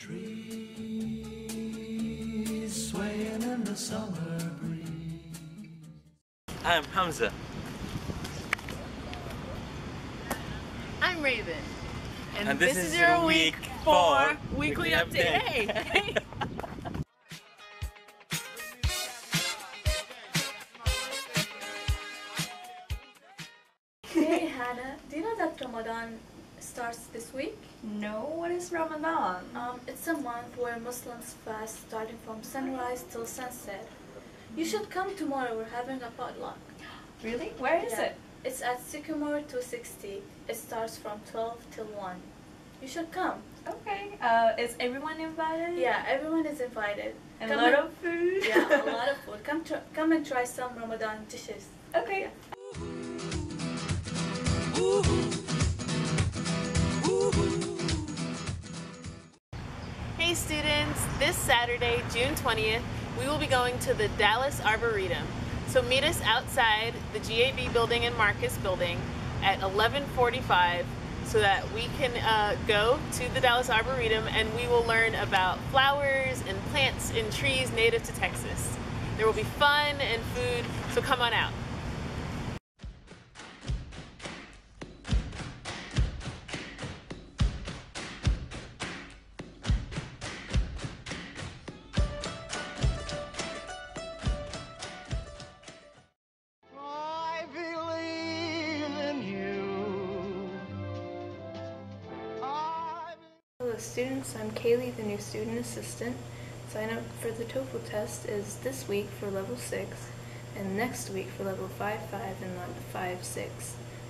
Trees swaying in the summer breeze. I'm Hamza. I'm Raven. And this is your week four weekly weekly update. update. Hey, hey. Hey Hannah, do you know that Ramadan starts this week? No, what is Ramadan? Um, it's a month where Muslims fast starting from sunrise till sunset. You should come tomorrow, we're having a potluck. Really? Where is Yeah. it? It's at Sycamore 260. It starts from 12 till 1. You should come. Okay. Uh, is everyone invited? Yeah, everyone is invited. And a lot of food? Yeah, a lot of food. Come, tr- come and try some Ramadan dishes. Okay. Students, this Saturday, June 20th, we will be going to the Dallas Arboretum. So meet us outside the GAB building and Marquis building at 1145 so that we can uh, go to the Dallas Arboretum and we will learn about flowers and plants and trees native to Texas. There will be fun and food, so come on out. Students, I'm Kaylee, the new student assistant. Sign up for the TOEFL test is this week for level 6 and next week for level 5-5 and level 5-6.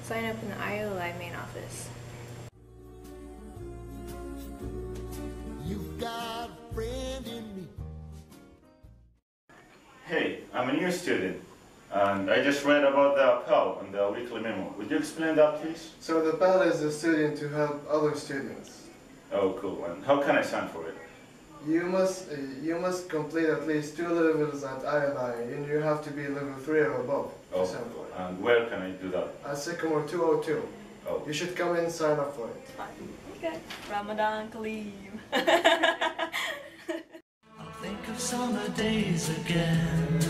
Sign up in the IELI main office. You've got a friend in me. Hey, I'm a new student, and I just read about the appel in the weekly memo. Would you explain that, please? So the PAL is a student to help other students. Oh, cool. And how can I sign for it? You must uh, you must complete at least two levels at ILI, and you have to be level three or above. Oh, to sample. and where can I do that? At Sycamore 202. Oh, You should come and sign up for it. Okay. Ramadan Kaleem. I'll think of summer days again.